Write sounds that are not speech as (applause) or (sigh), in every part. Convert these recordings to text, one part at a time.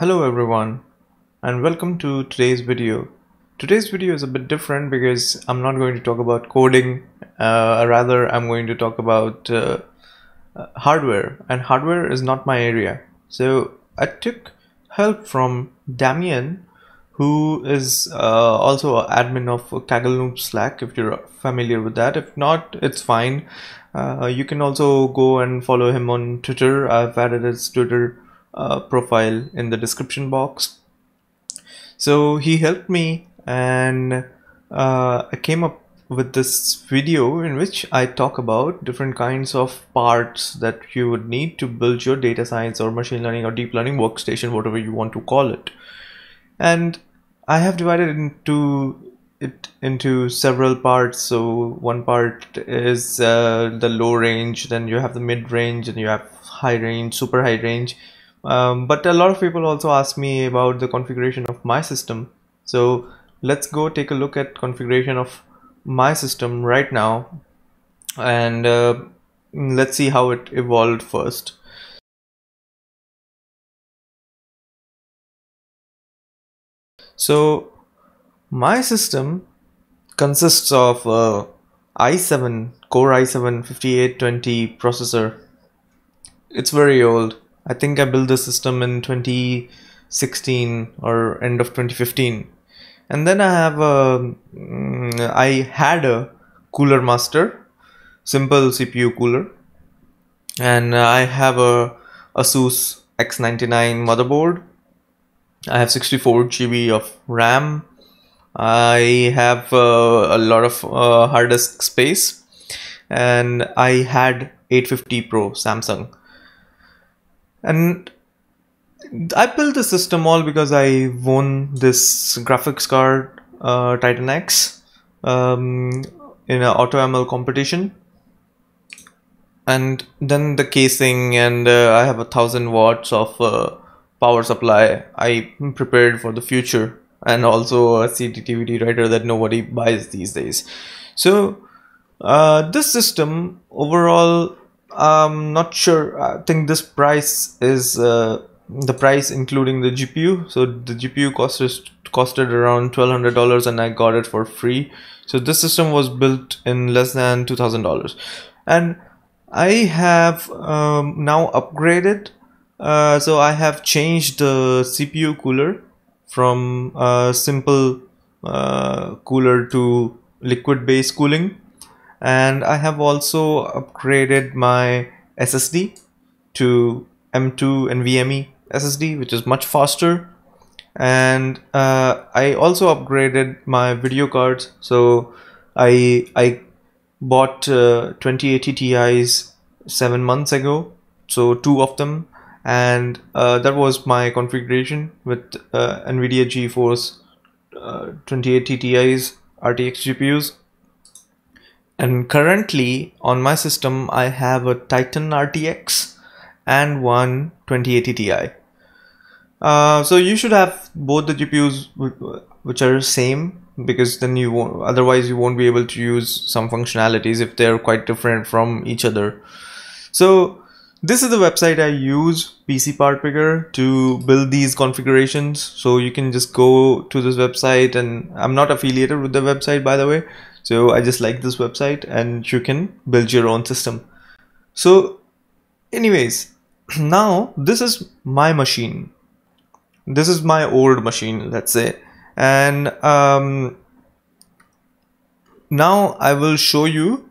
Hello everyone and welcome to today's video. Today's video is a bit different because I'm not going to talk about coding, uh, rather I'm going to talk about uh, uh, hardware and hardware is not my area. So I took help from Damien who is uh, also an admin of Kaggle Slack if you're familiar with that. If not, it's fine. Uh, you can also go and follow him on Twitter. I've added his Twitter uh, profile in the description box. So he helped me and uh, I came up with this video in which I talk about different kinds of parts that you would need to build your data science or machine learning or deep learning workstation, whatever you want to call it. And I have divided into it into several parts. So one part is uh, the low range, then you have the mid range, and you have high range, super high range. Um, but a lot of people also ask me about the configuration of my system. So let's go take a look at configuration of my system right now, and uh, let's see how it evolved first. So my system consists of a i7 Core i7 5820 processor. It's very old. I think I built the system in 2016 or end of 2015. And then I have a, mm, had a cooler master, simple CPU cooler. And I have a Asus X99 motherboard I have 64 GB of RAM. I have uh, a lot of uh, hard disk space and I had 850 Pro Samsung. And I built the system all because I won this graphics card uh, Titan X um, in an AutoML competition. And then the casing and uh, I have a thousand watts of uh, power supply I prepared for the future and also a CD writer that nobody buys these days. So uh, this system overall I'm not sure. I think this price is uh, the price including the GPU so the GPU costed costed around $1200 and I got it for free. So this system was built in less than $2000 and I have um, now upgraded. Uh, so I have changed the CPU cooler from a simple uh, cooler to liquid based cooling and I have also upgraded my SSD to M2 NVMe SSD which is much faster. And uh, I also upgraded my video cards. So I I bought uh, 2080 Ti's seven months ago. So two of them. And uh, that was my configuration with uh, NVIDIA GeForce uh, 2080 Ti's RTX GPUs and currently on my system I have a Titan RTX and one 2080 Ti. Uh, so you should have both the GPUs which are same because then you won't otherwise you won't be able to use some functionalities if they're quite different from each other. So this is the website I use, PC Part Picker, to build these configurations. So you can just go to this website and I'm not affiliated with the website by the way. So I just like this website and you can build your own system. So anyways, (clears throat) now this is my machine. This is my old machine, let's say. And um, now I will show you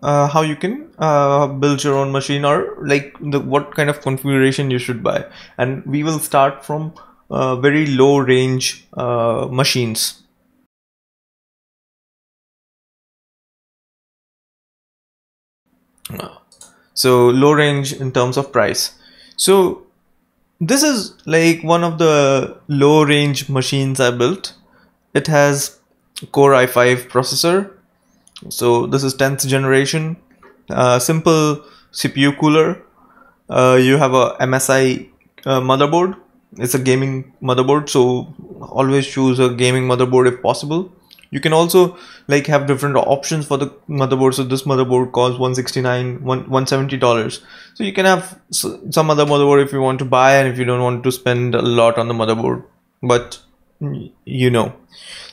uh, how you can uh, build your own machine or like the what kind of configuration you should buy and we will start from uh, very low range uh, machines so low range in terms of price. So this is like one of the low range machines I built. It has core i5 processor. So this is 10th generation. Uh, simple CPU cooler. Uh, you have a MSI uh, motherboard. It's a gaming motherboard so always choose a gaming motherboard if possible you can also like have different options for the motherboard. So this motherboard costs 169 170 dollars. So you can have some other motherboard if you want to buy and if you don't want to spend a lot on the motherboard. But you know.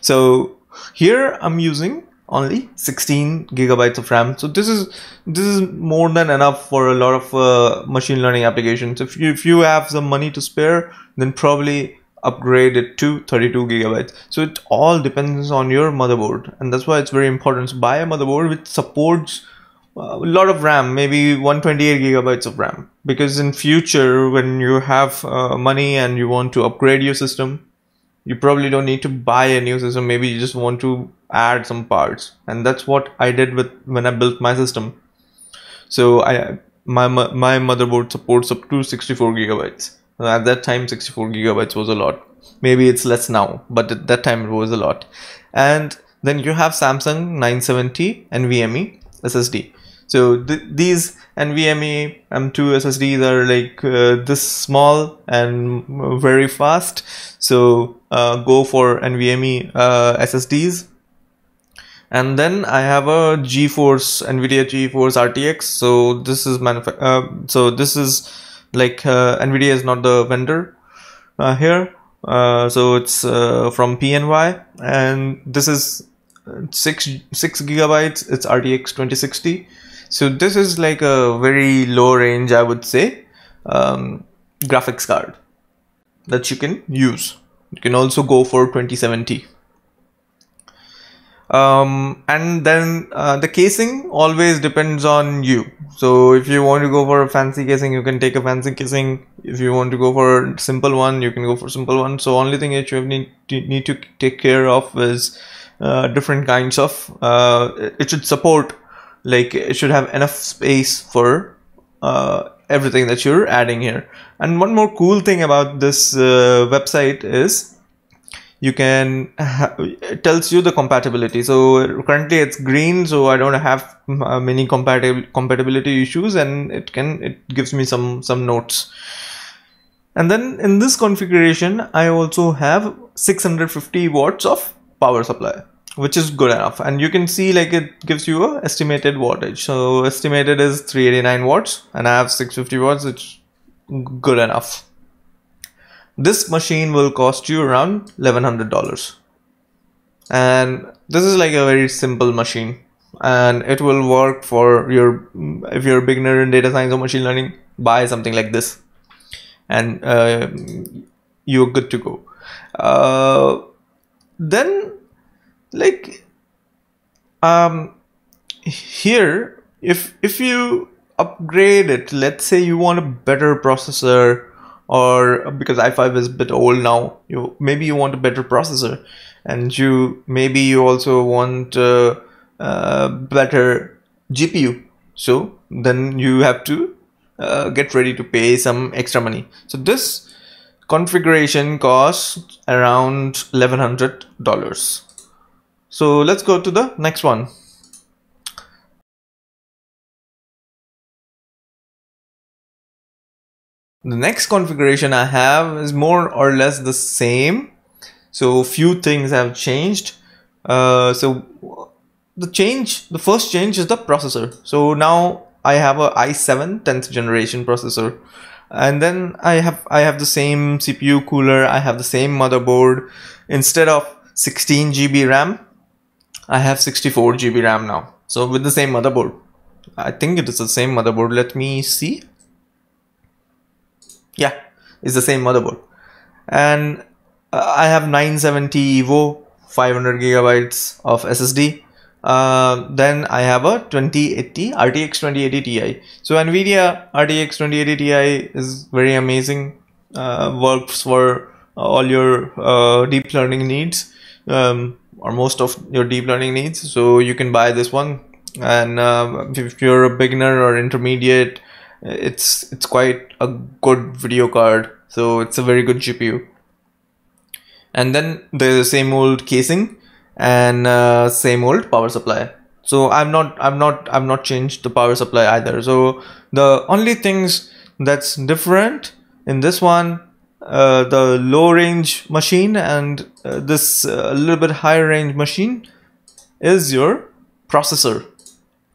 So here i'm using only 16 gigabytes of ram. So this is this is more than enough for a lot of uh, machine learning applications. If you if you have some money to spare then probably upgrade it to 32 gigabytes. So it all depends on your motherboard. And that's why it's very important to so buy a motherboard which supports uh, a lot of ram maybe 128 gigabytes of ram. Because in future when you have uh, money and you want to upgrade your system you probably don't need to buy a new system. Maybe you just want to add some parts. And that's what i did with when i built my system. So i my my motherboard supports up to 64 gigabytes at that time 64 gigabytes was a lot maybe it's less now but at that time it was a lot and then you have samsung 970 nvme ssd so th these NVMe M2 SSDs are like uh, this small and very fast. So uh, go for NVMe uh, SSDs. And then I have a GeForce NVIDIA GeForce RTX. So this is manufa- uh, so this is like uh, NVIDIA is not the vendor uh, here. so it's from PNY and this is six six gigabytes. It's RTX 2060 so this is like a very low range, I would say, um, graphics card that you can use. You can also go for 2070. Um, and then uh, the casing always depends on you. So if you want to go for a fancy casing, you can take a fancy casing. If you want to go for a simple one, you can go for simple one. So only thing that you need to, need to take care of is uh, different kinds of. Uh, it should support like it should have enough space for uh, everything that you're adding here and one more cool thing about this uh, website is you can it tells you the compatibility. So currently it's green so i don't have uh, many compatible compatibility issues and it can it gives me some some notes. And then in this configuration i also have 650 watts of power supply which is good enough. And you can see like it gives you a estimated wattage. So estimated is 389 watts and I have 650 watts it's good enough this machine will cost you around $1100 and this is like a very simple machine. And it will work for your if you're a beginner in data science or machine learning buy something like this. And uh, you're good to go. Uh, then like um here if if you upgrade it let's say you want a better processor or because i5 is a bit old now you maybe you want a better processor. And you maybe you also want a, a better gpu so then you have to uh, get ready to pay some extra money. So this configuration costs around $1100 so let's go to the next one. The next configuration I have is more or less the same. So few things have changed. Uh, so the change, the first change is the processor. So now I have a i7 10th generation processor and then I have I have the same CPU cooler I have the same motherboard instead of 16 GB RAM I have 64 GB RAM now. So with the same motherboard. I think it is the same motherboard. Let me see. Yeah, it's the same motherboard. And uh, I have 970 EVO, 500 gigabytes of SSD. Uh, then I have a 2080 RTX 2080 Ti. So NVIDIA RTX 2080 Ti is very amazing. Uh, works for all your uh, deep learning needs. Um, or most of your deep learning needs so you can buy this one and uh, if you're a beginner or intermediate it's it's quite a good video card so it's a very good gpu and then there's the same old casing and uh, same old power supply. So i'm not i'm not i've not changed the power supply either. So the only things that's different in this one uh, the low range machine and uh, this a uh, little bit higher range machine is your processor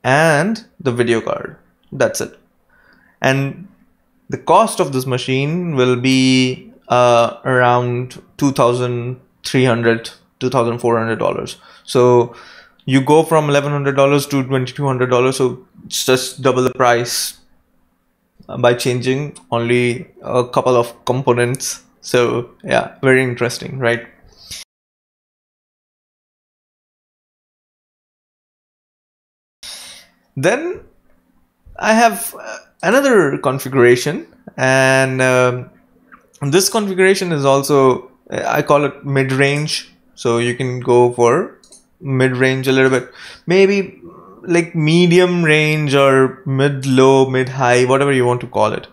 and the video card. That's it and the cost of this machine will be uh, around 2300 2400 dollars. So you go from $1100 to $2200 so it's just double the price by changing only a couple of components. So yeah very interesting right? Then I have uh, another configuration and um, this configuration is also I call it mid-range. So you can go for mid-range a little bit. Maybe like medium range or mid low mid high whatever you want to call it.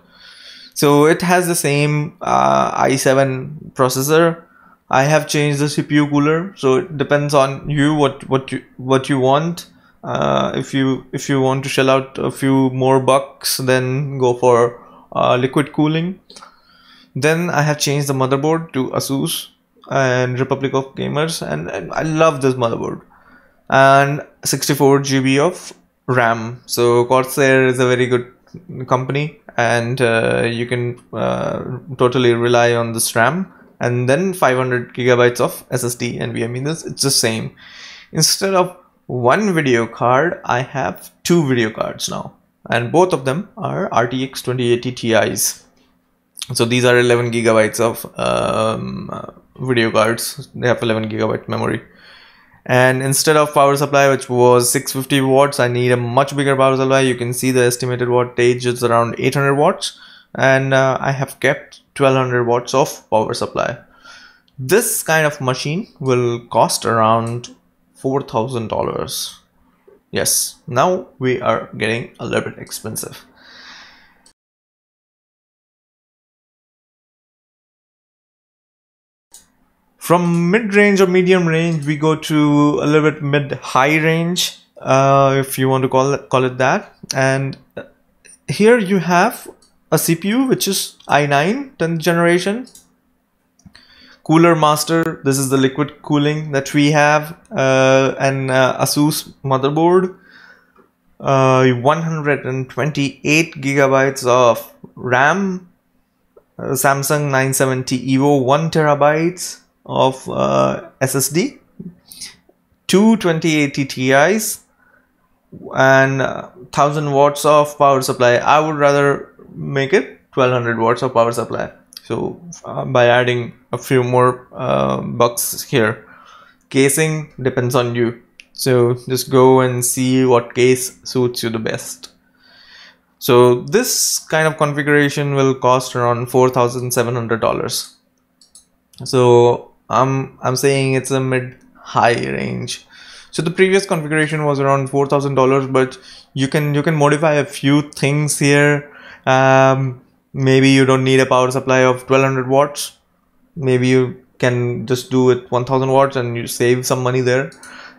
So it has the same uh, i7 processor. I have changed the cpu cooler. So it depends on you what what you what you want uh, if you if you want to shell out a few more bucks then go for uh, liquid cooling then i have changed the motherboard to asus and republic of gamers and, and i love this motherboard and 64 GB of RAM. So Corsair is a very good company and uh, you can uh, totally rely on this RAM and then 500 gigabytes of SSD and NVMe. This it's the same. Instead of one video card, I have two video cards now. And both of them are RTX 2080 Ti's. So these are 11 gigabytes of um, uh, video cards. They have 11 gigabyte memory. And instead of power supply which was 650 watts I need a much bigger power supply. You can see the estimated wattage is around 800 watts. And uh, I have kept 1200 watts of power supply. This kind of machine will cost around $4,000 yes now we are getting a little bit expensive From mid-range or medium range, we go to a little bit mid-high range, uh, if you want to call it, call it that. And here you have a CPU, which is i9 10th generation. Cooler Master, this is the liquid cooling that we have. Uh, and uh, Asus motherboard. Uh, 128 gigabytes of RAM. Uh, Samsung 970 EVO 1 terabytes of uh, SSD, two 2080 Ti's, and uh, 1000 watts of power supply. I would rather make it 1200 watts of power supply. So uh, by adding a few more uh, bucks here, casing depends on you. So just go and see what case suits you the best. So this kind of configuration will cost around $4,700. So I'm I'm saying it's a mid high range. So the previous configuration was around four thousand dollars, but you can you can modify a few things here. Um, maybe you don't need a power supply of twelve hundred watts. Maybe you can just do it one thousand watts and you save some money there.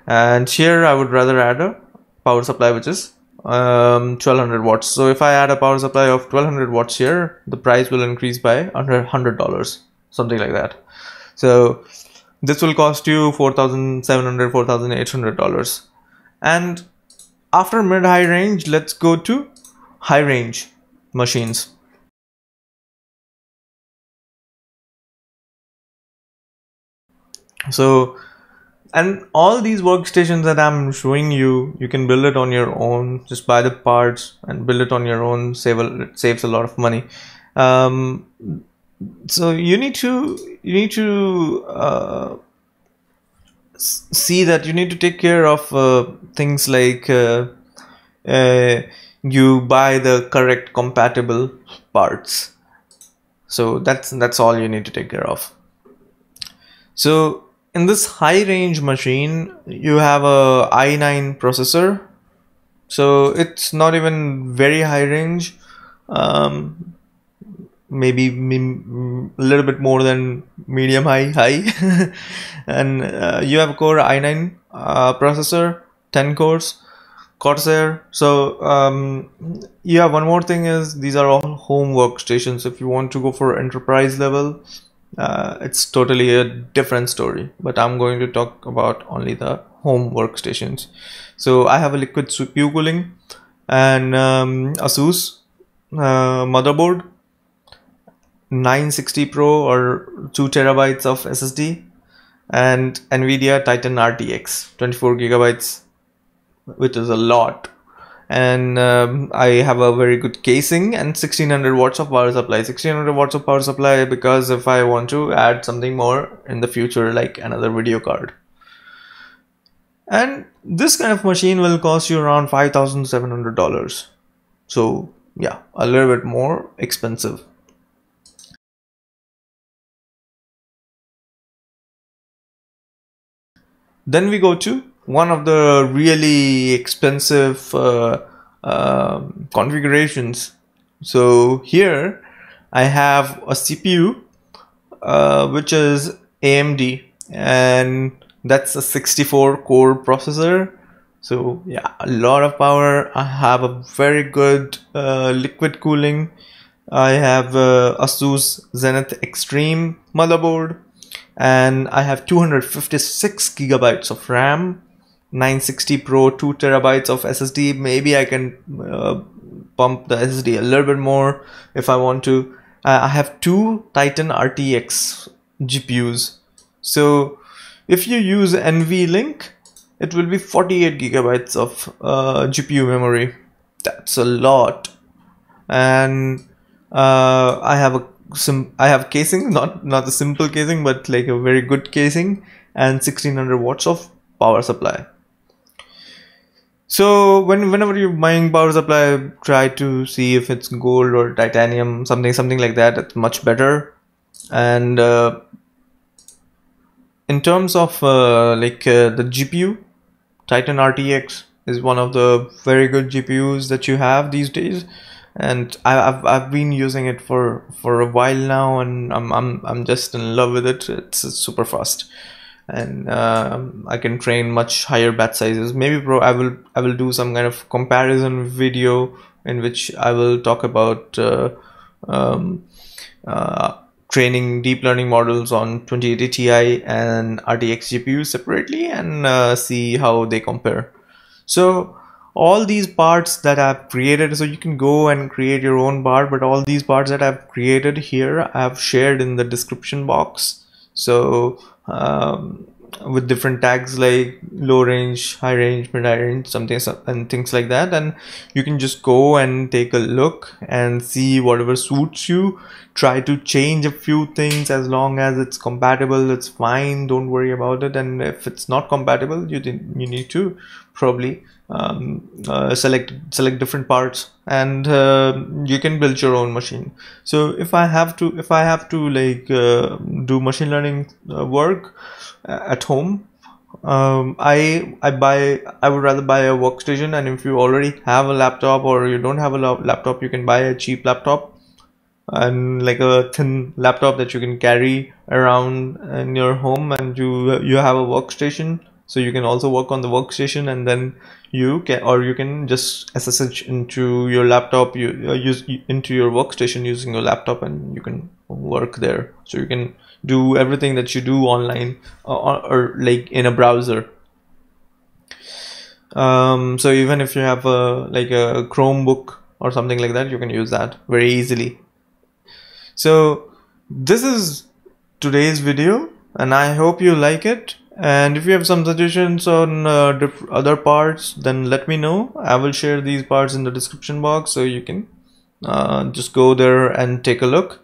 And here I would rather add a power supply which is um 1200 watts so if i add a power supply of 1200 watts here the price will increase by under hundred dollars something like that so this will cost you 4700 4800 dollars and after mid high range let's go to high range machines so and all these workstations that i'm showing you you can build it on your own. Just buy the parts and build it on your own. Save a, it saves a lot of money. Um, so you need to you need to uh, see that you need to take care of uh, things like uh, uh, you buy the correct compatible parts. So that's that's all you need to take care of. So in this high range machine you have a i9 processor so it's not even very high range um, maybe a little bit more than medium high high (laughs) and uh, you have a core i9 uh, processor 10 cores Corsair. So um, yeah, one more thing is these are all home workstations. If you want to go for enterprise level, uh, it's totally a different story. But I'm going to talk about only the home workstations. So I have a liquid CPU cooling and um, Asus uh, motherboard, 960 Pro or two terabytes of SSD, and NVIDIA Titan RTX 24 gigabytes which is a lot and um, I have a very good casing and 1600 watts of power supply. 1600 watts of power supply because if I want to add something more in the future like another video card. And this kind of machine will cost you around $5,700 so yeah a little bit more expensive. Then we go to one of the really expensive uh, uh, configurations. So here I have a CPU uh, which is AMD and that's a 64 core processor. So yeah, a lot of power. I have a very good uh, liquid cooling. I have uh, Asus Zenith Extreme motherboard and I have 256 gigabytes of RAM 960 Pro, 2 terabytes of SSD. Maybe I can uh, pump the SSD a little bit more if I want to. Uh, I have two Titan RTX GPUs. So if you use NVLink, it will be 48 gigabytes of uh, GPU memory. That's a lot. And uh, I have a sim I have casing, not not a simple casing, but like a very good casing, and 1600 watts of power supply. So when whenever you're buying power supply, try to see if it's gold or titanium, something something like that. It's much better. And uh, in terms of uh, like uh, the GPU, Titan RTX is one of the very good GPUs that you have these days, and I've I've been using it for for a while now, and I'm I'm I'm just in love with it. It's, it's super fast and uh, I can train much higher batch sizes. Maybe pro I will I will do some kind of comparison video in which I will talk about uh, um, uh, training deep learning models on 2080 Ti and RTX GPUs separately and uh, see how they compare. So all these parts that I've created, so you can go and create your own part, but all these parts that I've created here, I've shared in the description box. So um, with different tags like low range, high range, mid range, something and things like that. And you can just go and take a look and see whatever suits you. Try to change a few things as long as it's compatible. It's fine. Don't worry about it. And if it's not compatible, you you need to probably um, uh, select select different parts and uh, you can build your own machine. So if i have to if i have to like uh, do machine learning uh, work uh, at home um, i i buy i would rather buy a workstation and if you already have a laptop or you don't have a laptop you can buy a cheap laptop and like a thin laptop that you can carry around in your home and you you have a workstation. So you can also work on the workstation and then you can or you can just SSH into your laptop you uh, use into your workstation using your laptop and you can work there. So you can do everything that you do online uh, or, or like in a browser. Um, so even if you have a like a chromebook or something like that you can use that very easily. So this is today's video and i hope you like it and if you have some suggestions on uh, other parts then let me know. I will share these parts in the description box so you can uh, just go there and take a look